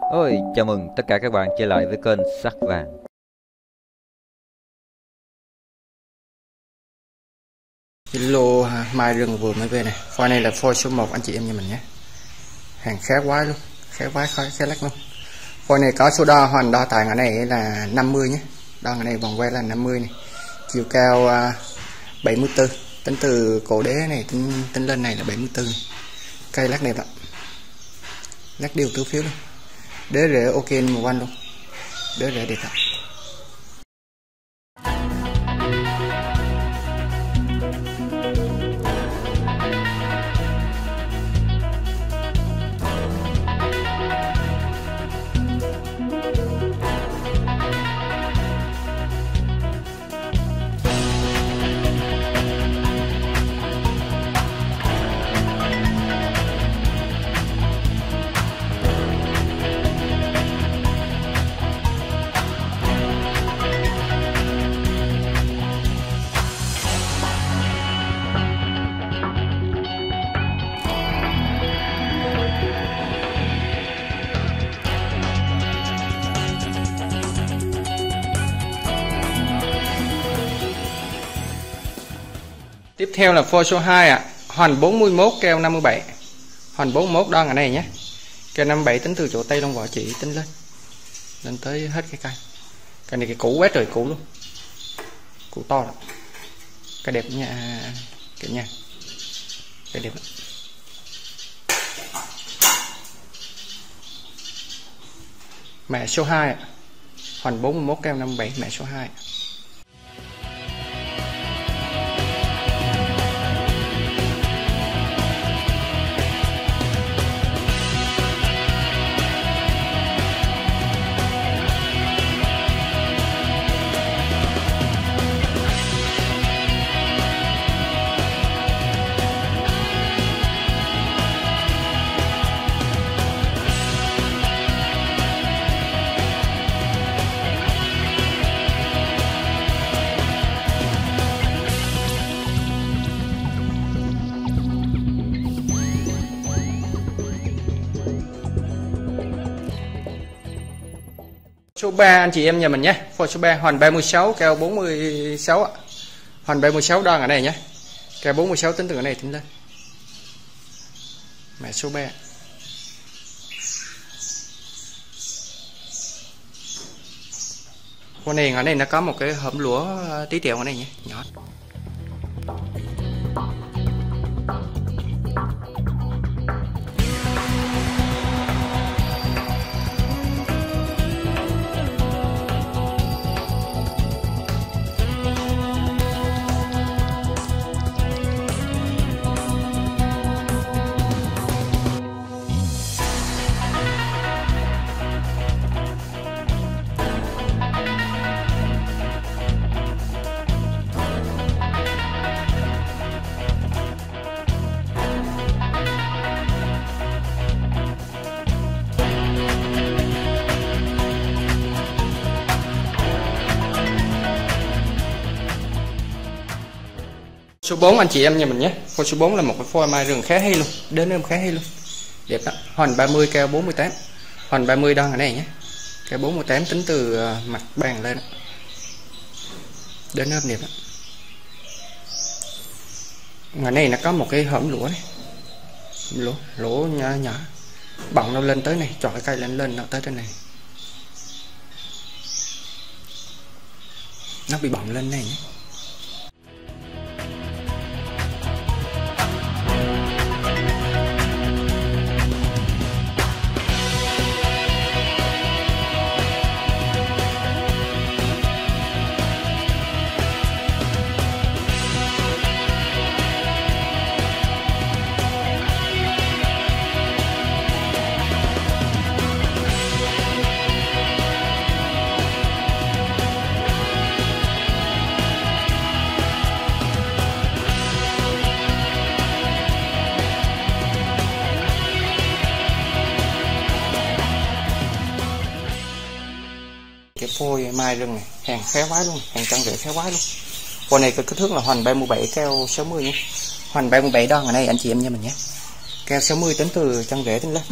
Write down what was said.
Ôi, chào mừng tất cả các bạn trở lại với kênh Sắc Vàng. hello mai rừng vừa mới về này. Khoai này là phôi số 1 anh chị em nhà mình nhé. Hàng khá quái luôn Khá quái khá, khá lắc luôn. Phôi này có số đo hoàn đo tại ngã này là 50 nhé. Đo ngã này vòng quay là 50 này. Chiều cao à, uh, 74 Tính từ cổ đế này tính, tính lên này là 74 này. Cây lắc đẹp lắm. Lắc đều tứ phiếu luôn để rễ ok một quanh luôn. Để rễ đẹp lắm theo là phôi số 2 ạ. À. Hoành 41 keo 57. Hoành 41 đo ngã này nhé. Keo 57 tính từ chỗ tay lông vỏ chỉ tính lên. Lên tới hết cái cây. Cây này cái cũ quá trời cũ luôn. Cũ to lắm. Cây đẹp nha kiểu nha. Cây đẹp lắm. Mẹ số 2 ạ. À. Hoành 41 keo 57 mẹ số 2. ạ à. Số 3 anh chị em nhà mình nhé. Phôi số 3 hoành 36 cao 46 ạ. Hoành 36 đo ở này nhé. Cao 46 tính từ cái này tính lên. Mẹ số 3. Con này ở này nó có một cái hầm lúa ờ, tí tẹo ở này nhé, nhỏ. Số 4 anh chị em nhà mình nhé. Phôi số 4 là một cái phôi mai rừng khá hay luôn. Đến em khá hay luôn. Đẹp đó Hoành 30 cao 48 Hoành 30 đo ở này nhé. Cao 48 tính từ ờ, mặt bàn lên. Đến ôm đẹp đó Ngoài này nó có một cái hõm lũa này. Lỗ, lỗ nhỏ nhỏ. Bọng nó lên tới này Chọn cái cây lên lên nó tới trên này. Nó bị bọng lên này nhé. Phôi mai rừng này. Hàng khá quái luôn, hàng trăng rưỡi khá quái luôn. Phôi này có kích thước là hoành 37 keo 60 nhé. Hoành 37 đo ở đây anh chị em nha mình nhé. Keo 60 tính từ trăng rễ tính lên.